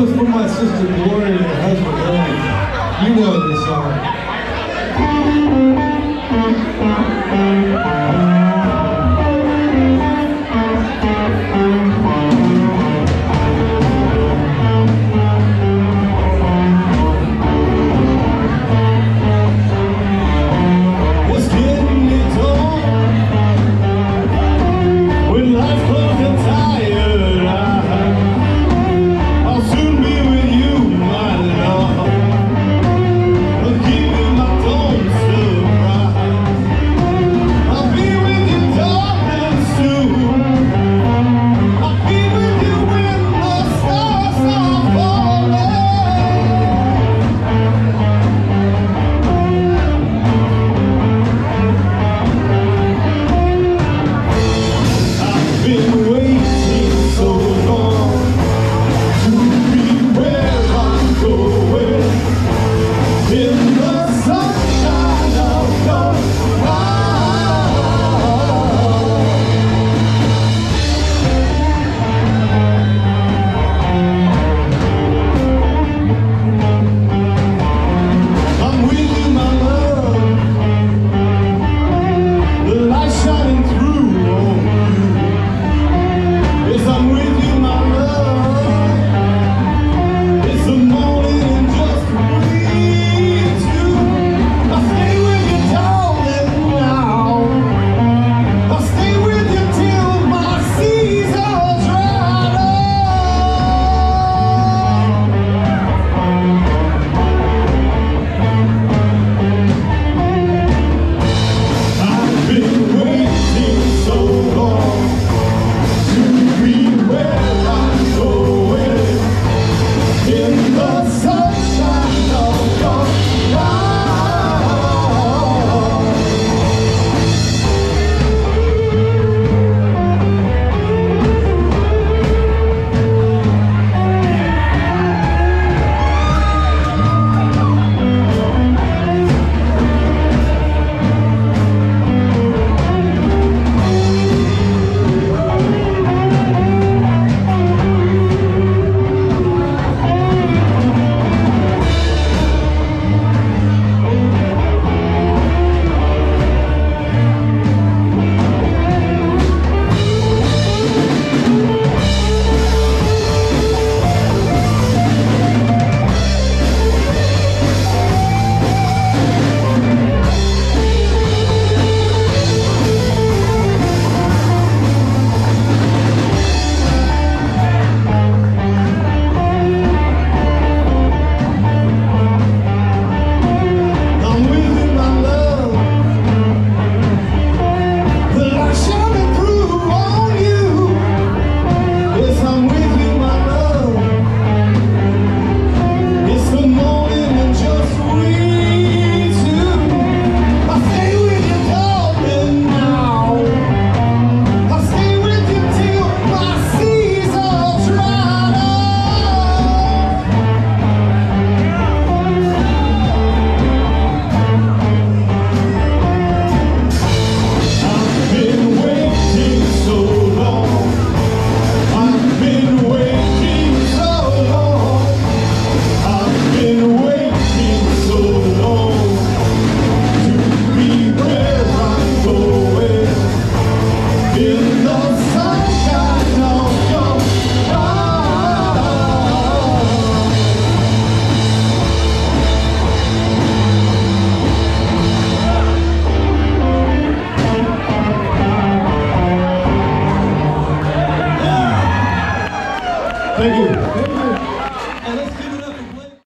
was for my sister Gloria and her husband You know this song.